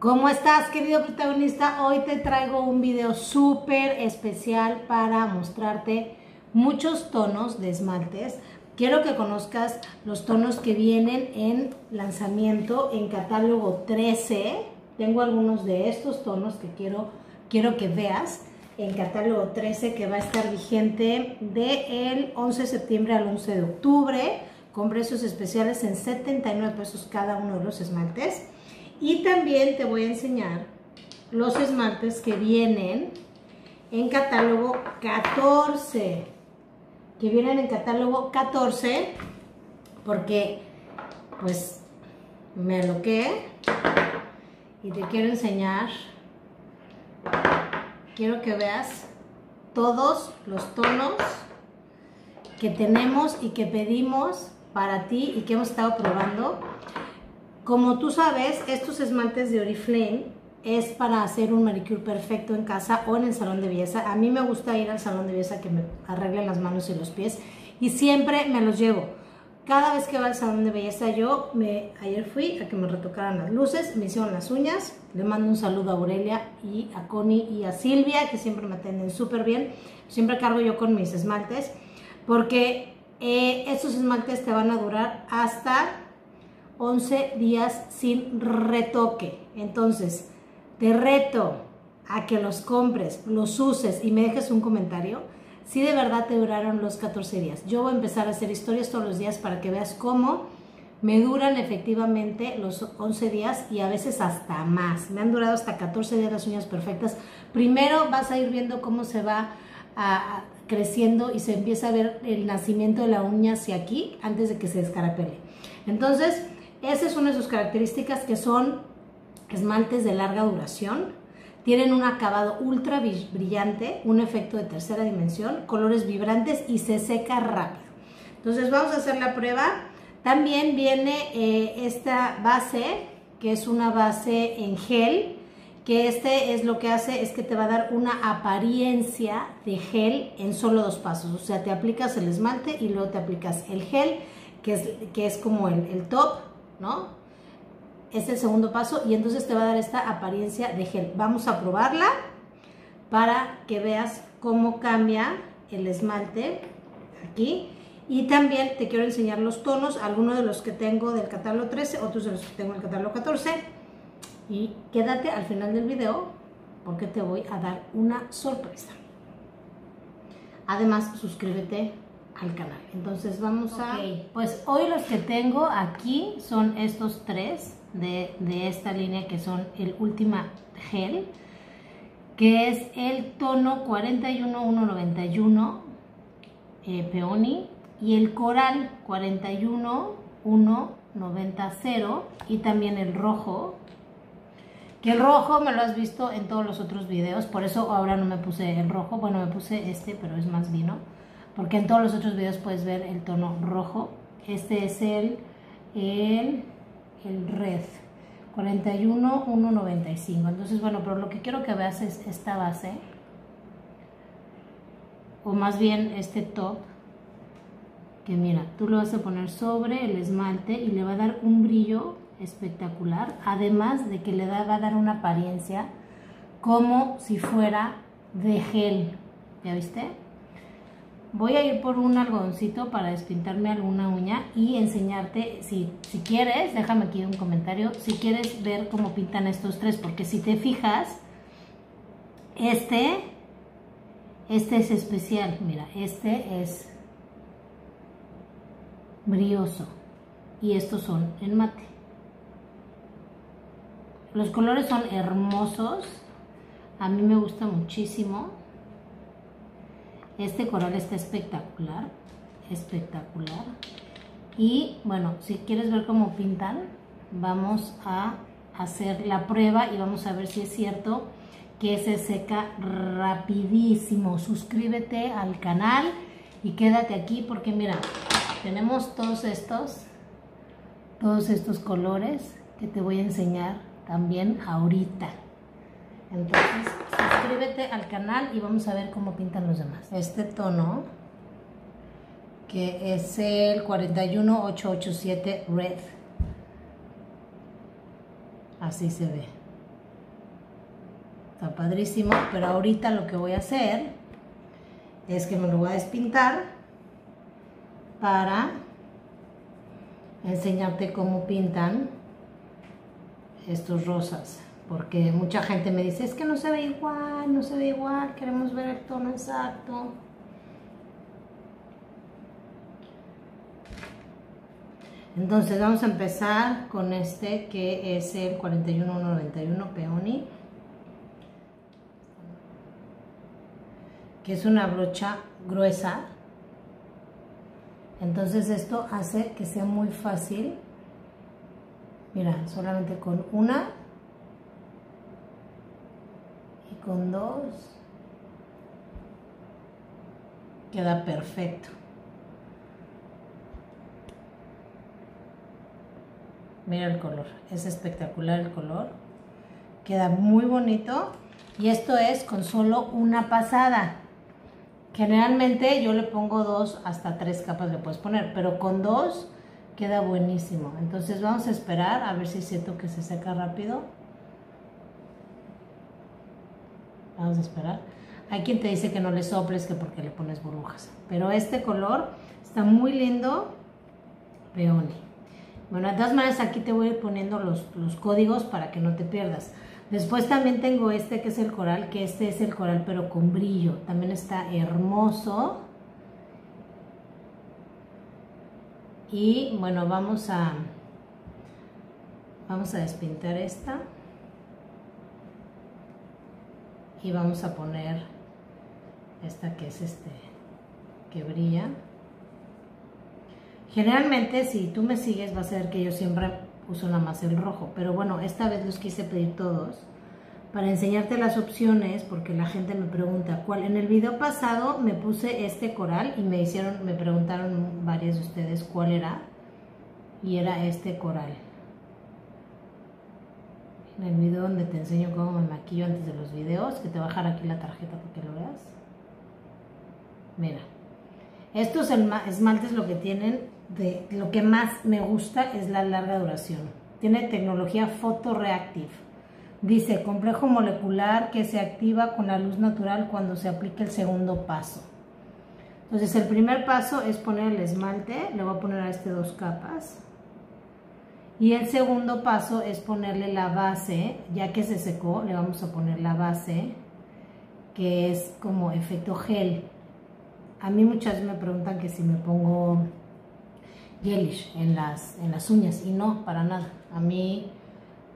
¿Cómo estás, querido protagonista? Hoy te traigo un video súper especial para mostrarte muchos tonos de esmaltes. Quiero que conozcas los tonos que vienen en lanzamiento en catálogo 13. Tengo algunos de estos tonos que quiero, quiero que veas en catálogo 13 que va a estar vigente del 11 de septiembre al 11 de octubre con precios especiales en 79 pesos cada uno de los esmaltes. Y también te voy a enseñar los esmaltes que vienen en catálogo 14. Que vienen en catálogo 14 porque pues me aloqué y te quiero enseñar. Quiero que veas todos los tonos que tenemos y que pedimos para ti y que hemos estado probando como tú sabes, estos esmaltes de Oriflame es para hacer un manicure perfecto en casa o en el salón de belleza. A mí me gusta ir al salón de belleza que me arreglen las manos y los pies y siempre me los llevo. Cada vez que va al salón de belleza yo, me, ayer fui a que me retocaran las luces, me hicieron las uñas, le mando un saludo a Aurelia y a Connie y a Silvia que siempre me atienden súper bien. Siempre cargo yo con mis esmaltes porque eh, estos esmaltes te van a durar hasta 11 días sin retoque. Entonces, te reto a que los compres, los uses y me dejes un comentario si de verdad te duraron los 14 días. Yo voy a empezar a hacer historias todos los días para que veas cómo me duran efectivamente los 11 días y a veces hasta más. Me han durado hasta 14 días las uñas perfectas. Primero vas a ir viendo cómo se va creciendo y se empieza a ver el nacimiento de la uña hacia aquí antes de que se descarapele. Entonces, esa es una de sus características que son esmaltes de larga duración. Tienen un acabado ultra brillante, un efecto de tercera dimensión, colores vibrantes y se seca rápido. Entonces vamos a hacer la prueba. También viene eh, esta base, que es una base en gel, que este es lo que hace, es que te va a dar una apariencia de gel en solo dos pasos. O sea, te aplicas el esmalte y luego te aplicas el gel, que es, que es como el, el top ¿no? Es el segundo paso y entonces te va a dar esta apariencia de gel. Vamos a probarla para que veas cómo cambia el esmalte aquí. Y también te quiero enseñar los tonos, algunos de los que tengo del catálogo 13, otros de los que tengo del catálogo 14. Y quédate al final del video porque te voy a dar una sorpresa. Además, suscríbete al canal. Entonces vamos a... Pues hoy los que tengo aquí son estos tres de, esta línea que son el Ultima Gel, que es el tono 41191 eh, Peony y el Coral 41190 y también el rojo que el rojo me lo has visto en todos los otros videos, por eso ahora no me puse el rojo, bueno me puse este, pero es más vino porque en todos los otros videos puedes ver el tono rojo. Este es el, el, el red, 41,195. Entonces, bueno, pero lo que quiero que veas es esta base, o más bien este top, que mira, tú lo vas a poner sobre el esmalte y le va a dar un brillo espectacular, además de que le va a dar una apariencia como si fuera de gel, ¿ya viste? Voy a ir por un algodoncito para despintarme alguna uña y enseñarte, si, si quieres, déjame aquí un comentario, si quieres ver cómo pintan estos tres, porque si te fijas, este, este es especial, mira, este es brioso y estos son en mate. Los colores son hermosos, a mí me gusta muchísimo. Este coral está espectacular, espectacular. Y bueno, si quieres ver cómo pintan, vamos a hacer la prueba y vamos a ver si es cierto que se seca rapidísimo. Suscríbete al canal y quédate aquí porque mira, tenemos todos estos, todos estos colores que te voy a enseñar también ahorita. Entonces, suscríbete al canal y vamos a ver cómo pintan los demás. Este tono, que es el 41887 Red. Así se ve. Está padrísimo, pero ahorita lo que voy a hacer es que me lo voy a despintar para enseñarte cómo pintan estos rosas porque mucha gente me dice, es que no se ve igual, no se ve igual, queremos ver el tono exacto. Entonces vamos a empezar con este que es el 41191 Peony. Que es una brocha gruesa. Entonces esto hace que sea muy fácil. Mira, solamente con una con dos queda perfecto. Mira el color es espectacular el color. Queda muy bonito y esto es con solo una pasada. Generalmente yo le pongo dos hasta tres capas le puedes poner pero con dos queda buenísimo. Entonces vamos a esperar a ver si siento que se seca rápido Vamos a esperar. Hay quien te dice que no le soples, que porque le pones burbujas. Pero este color está muy lindo. Peony. Bueno, de todas maneras aquí te voy a ir poniendo los, los códigos para que no te pierdas. Después también tengo este que es el coral, que este es el coral pero con brillo. También está hermoso. Y bueno, vamos a, vamos a despintar esta y vamos a poner esta que es este que brilla. Generalmente si tú me sigues vas a ver que yo siempre uso nada más el rojo. Pero bueno esta vez los quise pedir todos para enseñarte las opciones porque la gente me pregunta cuál en el video pasado me puse este coral y me hicieron me preguntaron varios de ustedes cuál era. Y era este coral el video donde te enseño cómo me maquillo antes de los videos, que te voy a dejar aquí la tarjeta para que lo veas. Mira, estos esmaltes lo que tienen, de lo que más me gusta es la larga duración. Tiene tecnología photoreactive. Dice, complejo molecular que se activa con la luz natural cuando se aplica el segundo paso. Entonces el primer paso es poner el esmalte, le voy a poner a este dos capas. Y el segundo paso es ponerle la base, ya que se secó, le vamos a poner la base, que es como efecto gel. A mí muchas me preguntan que si me pongo gelish en las, en las uñas, y no, para nada. A mí,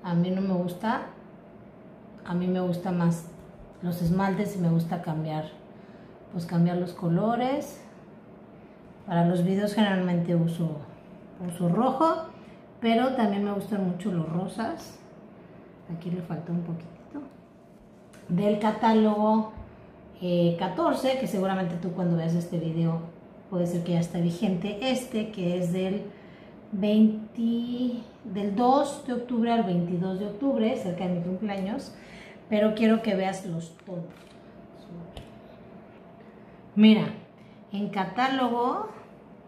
a mí no me gusta, a mí me gusta más los esmaltes y me gusta cambiar, pues cambiar los colores. Para los videos generalmente uso, uso rojo pero también me gustan mucho los rosas. Aquí le falta un poquitito. Del catálogo 14, eh, que seguramente tú cuando veas este video puede ser que ya está vigente. Este que es del 20, del 2 de octubre al 22 de octubre, cerca de mi cumpleaños. Pero quiero que veas los tonos. Mira, en catálogo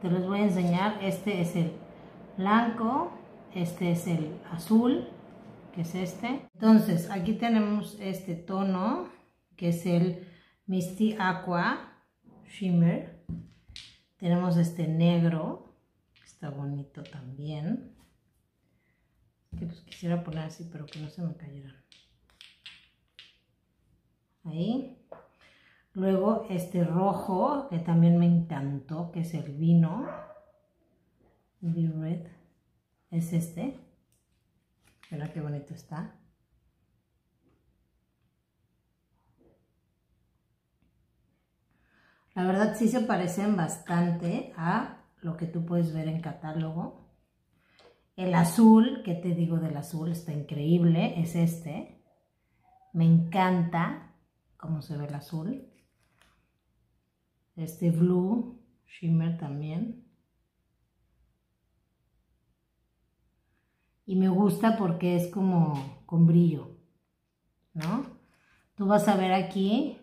te los voy a enseñar. Este es el blanco, este es el azul, que es este. Entonces, aquí tenemos este tono, que es el Misty Aqua Shimmer. Tenemos este negro, que está bonito también. Que los quisiera poner así, pero que no se me cayeran. Ahí. Luego este rojo, que también me encantó, que es el vino. Red es este. Mira qué bonito está. La verdad sí se parecen bastante a lo que tú puedes ver en catálogo. El azul, que te digo del azul, está increíble, es este. Me encanta cómo se ve el azul. Este blue shimmer también. Y me gusta porque es como con brillo, ¿no? Tú vas a ver aquí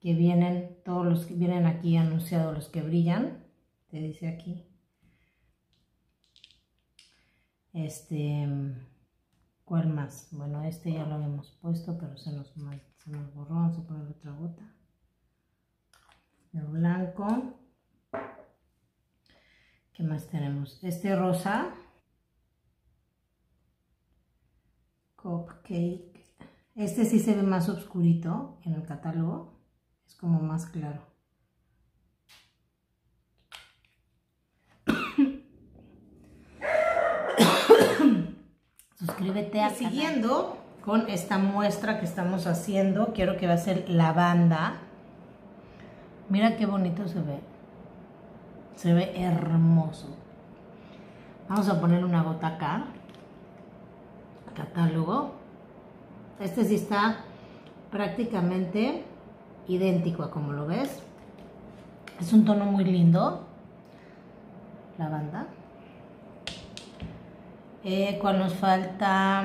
que vienen todos los que vienen aquí anunciados los que brillan, te dice aquí. Este ¿Cuál más? Bueno, este ya lo habíamos puesto, pero se nos, se nos borró. Vamos a poner otra gota. El blanco. ¿Qué más tenemos? Este rosa. Cupcake. Este sí se ve más oscurito en el catálogo. Es como más claro. Suscríbete a Siguiendo con esta muestra que estamos haciendo, quiero que va a ser lavanda. Mira qué bonito se ve. Se ve hermoso. Vamos a poner una gota acá. Catálogo. Este sí está prácticamente idéntico a como lo ves. Es un tono muy lindo. Lavanda. Eh, ¿Cuál nos falta?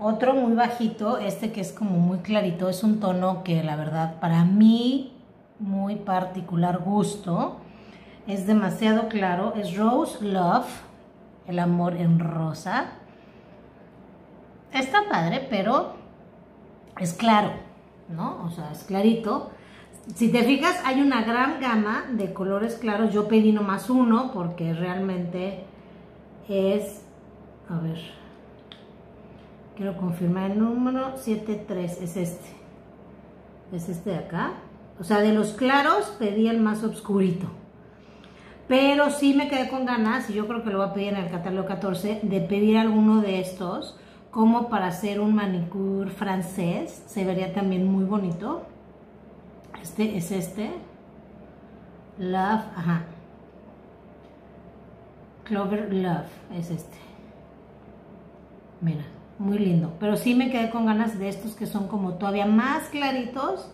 Otro muy bajito, este que es como muy clarito, es un tono que la verdad para mí muy particular gusto, es demasiado claro, es Rose Love, el amor en rosa. Está padre, pero es claro, ¿no? O sea, es clarito. Si te fijas, hay una gran gama de colores claros. Yo pedí nomás uno porque realmente es, a ver, quiero confirmar el número 73, es este, es este de acá. O sea, de los claros pedí el más oscurito. Pero sí me quedé con ganas, y yo creo que lo voy a pedir en el catálogo 14, de pedir alguno de estos como para hacer un manicure francés. Se vería también muy bonito. Este es este. Love, ajá. Clover Love es este. Mira, muy lindo. Pero sí me quedé con ganas de estos que son como todavía más claritos.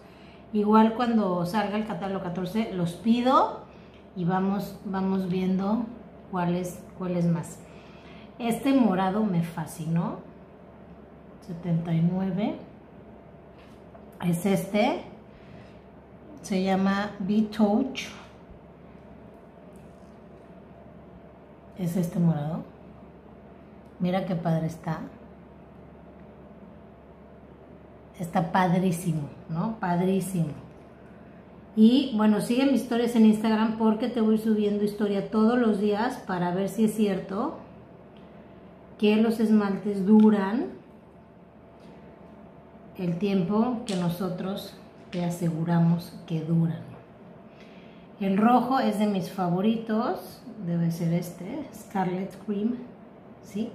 Igual cuando salga el catálogo 14 los pido y vamos, vamos viendo cuáles cuál más. Este morado me fascinó. 79. Es este. Se llama B-Touch. es este morado. Mira qué padre está. Está padrísimo, ¿no? Padrísimo. Y bueno, sigue mis historias en Instagram porque te voy subiendo historia todos los días para ver si es cierto que los esmaltes duran el tiempo que nosotros te aseguramos que duran. El rojo es de mis favoritos, debe ser este, Scarlet Cream, ¿sí?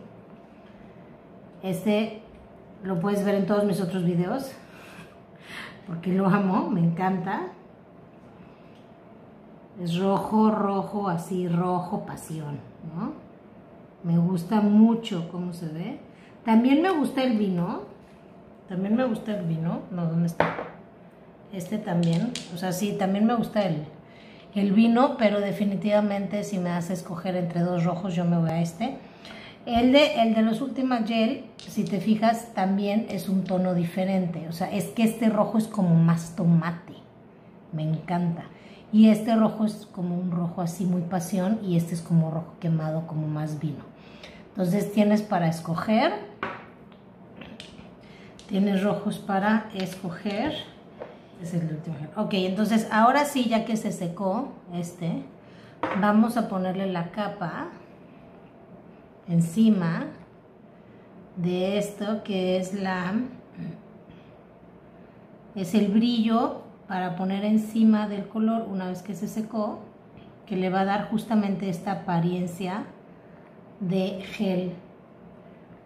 Este lo puedes ver en todos mis otros videos, porque lo amo, me encanta. Es rojo, rojo, así, rojo, pasión, ¿no? Me gusta mucho cómo se ve. También me gusta el vino, también me gusta el vino, no, ¿dónde está? Este también, o sea, sí, también me gusta el, el vino, pero definitivamente si me hace escoger entre dos rojos, yo me voy a este. El de, el de los últimos gel, si te fijas, también es un tono diferente. O sea, es que este rojo es como más tomate. Me encanta. Y este rojo es como un rojo así muy pasión y este es como rojo quemado, como más vino. Entonces tienes para escoger. Tienes rojos para escoger. Es el último Ok, entonces ahora sí, ya que se secó este, vamos a ponerle la capa encima de esto que es la es el brillo para poner encima del color una vez que se secó que le va a dar justamente esta apariencia de gel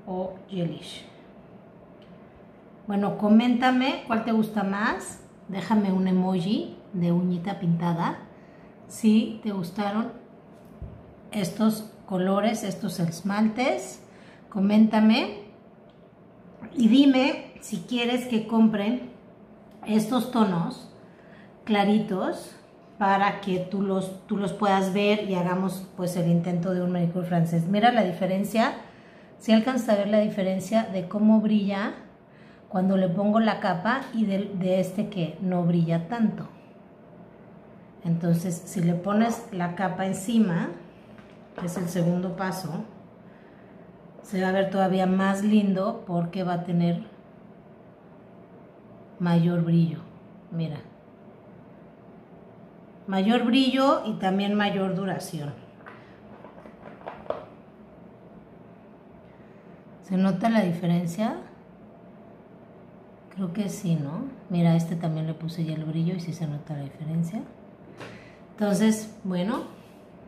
o gelish. Bueno coméntame cuál te gusta más. Déjame un emoji de uñita pintada. Si te gustaron estos colores, estos esmaltes, coméntame. Y dime si quieres que compre estos tonos claritos para que tú los, tú los puedas ver y hagamos pues el intento de un manicure francés. Mira la diferencia, si alcanza a ver la diferencia de cómo brilla cuando le pongo la capa y de, este que no brilla tanto. Entonces, si le pones la capa encima, que es el segundo paso, se va a ver todavía más lindo porque va a tener mayor brillo. Mira. Mayor brillo y también mayor duración. ¿Se nota la diferencia? Creo que sí, ¿no? Mira, este también le puse ya el brillo y sí se nota la diferencia. Entonces, bueno,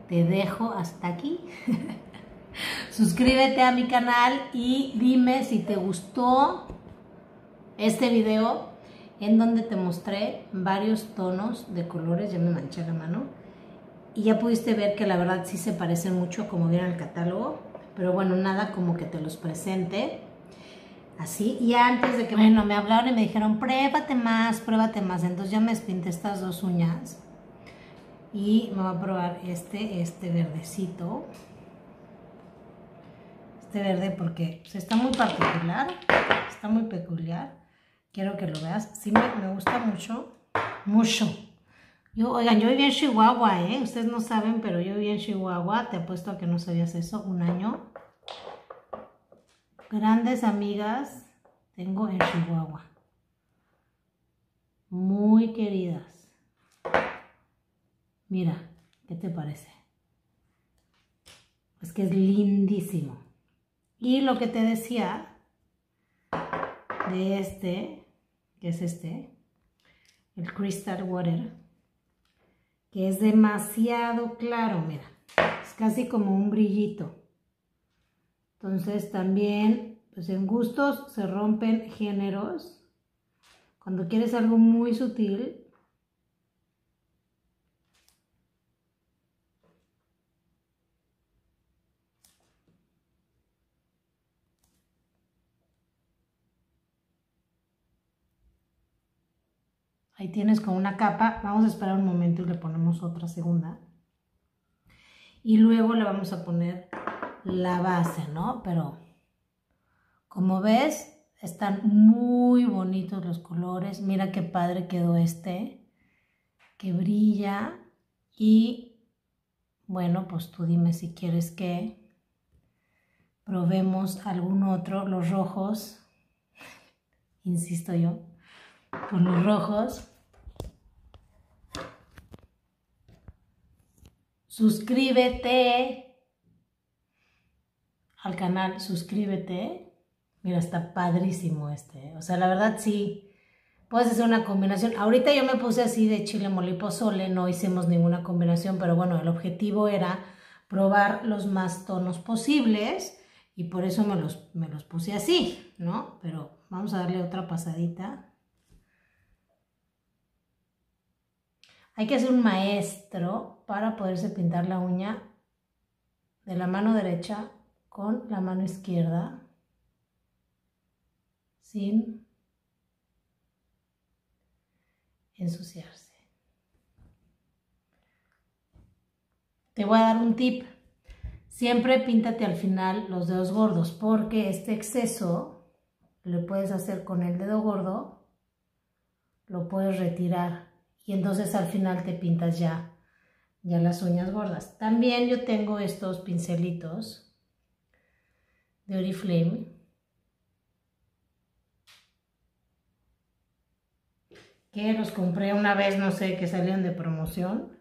te dejo hasta aquí. Suscríbete a mi canal y dime si te gustó este video en donde te mostré varios tonos de colores, ya me manché la mano, y ya pudiste ver que la verdad sí se parecen mucho como vieron el catálogo, pero bueno, nada como que te los presente así, y antes de que, bueno, me hablaron y me dijeron, pruébate más, pruébate más, entonces ya me espinté estas dos uñas, y me voy a probar este, este verdecito, este verde porque pues, está muy particular, está muy peculiar. Quiero que lo veas. Sí me, gusta mucho, mucho. Yo, oigan, yo viví en Chihuahua, ¿eh? Ustedes no saben, pero yo viví en Chihuahua. Te apuesto a que no sabías eso. Un año. Grandes amigas tengo en Chihuahua. Muy queridas. Mira, ¿qué te parece? Es que es lindísimo. Y lo que te decía de este, que es este, el Crystal Water, que es demasiado claro, mira, es casi como un brillito. Entonces también, pues en gustos se rompen géneros. Cuando quieres algo muy sutil, Ahí tienes con una capa. Vamos a esperar un momento y le ponemos otra segunda. Y luego le vamos a poner la base, ¿no? Pero como ves, están muy bonitos los colores. Mira qué padre quedó este. Que brilla. Y bueno, pues tú dime si quieres que probemos algún otro. Los rojos. Insisto yo. Con los rojos. Suscríbete al canal, suscríbete. Mira, está padrísimo este. O sea, la verdad sí, puedes hacer una combinación. Ahorita yo me puse así de chile mole pozole, no hicimos ninguna combinación, pero bueno, el objetivo era probar los más tonos posibles y por eso me los, me los puse así, ¿no? Pero vamos a darle otra pasadita. Hay que ser un maestro para poderse pintar la uña de la mano derecha con la mano izquierda sin ensuciarse. Te voy a dar un tip. Siempre píntate al final los dedos gordos porque este exceso lo puedes hacer con el dedo gordo, lo puedes retirar y entonces al final te pintas ya, ya las uñas gordas. También yo tengo estos pincelitos de Oriflame que los compré una vez, no sé, que salieron de promoción,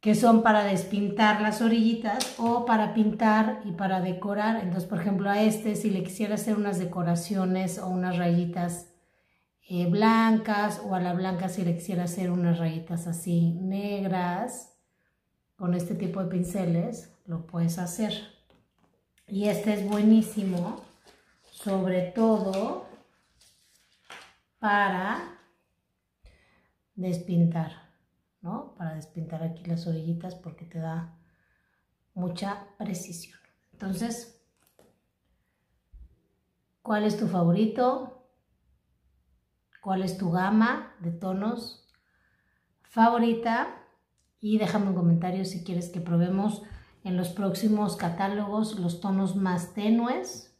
que son para despintar las orillitas o para pintar y para decorar. Entonces, por ejemplo, a este, si le quisiera hacer unas decoraciones o unas rayitas eh, blancas o a la blanca si le quisiera hacer unas rayitas así negras con este tipo de pinceles lo puedes hacer y este es buenísimo sobre todo para despintar ¿no? para despintar aquí las orillitas porque te da mucha precisión entonces ¿cuál es tu favorito? Cuál es tu gama de tonos favorita y déjame un comentario si quieres que probemos en los próximos catálogos los tonos más tenues.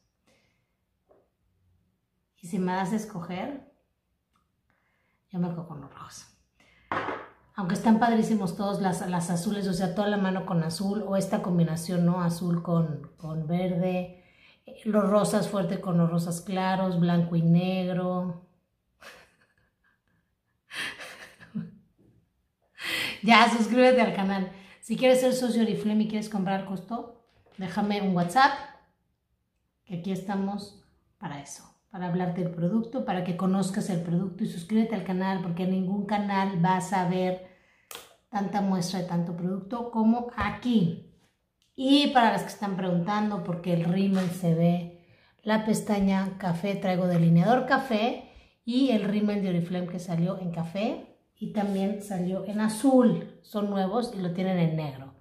Y si me das a escoger, yo me quedo con los rojos. aunque están padrísimos todos las, las azules, o sea, toda la mano con azul, o esta combinación, ¿no? Azul con, con verde, los rosas fuerte con los rosas claros, blanco y negro. Ya, suscríbete al canal. Si quieres ser socio de Oriflame y quieres comprar costo, déjame un WhatsApp, que aquí estamos para eso para hablarte del producto, para que conozcas el producto y suscríbete al canal porque en ningún canal vas a ver tanta muestra de tanto producto como aquí. Y para las que están preguntando por qué el rímel se ve, la pestaña café, traigo delineador café y el rímel de Oriflame que salió en café y también salió en azul, son nuevos y lo tienen en negro.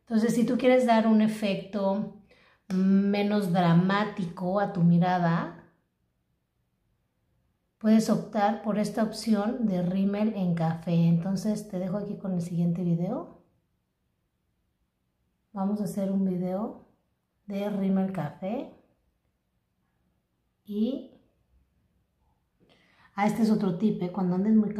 Entonces si tú quieres dar un efecto menos dramático a tu mirada, puedes optar por esta opción de rímel en café. Entonces te dejo aquí con el siguiente video. Vamos a hacer un video de rímel café. Y ah, este es otro tip, ¿eh? cuando andes muy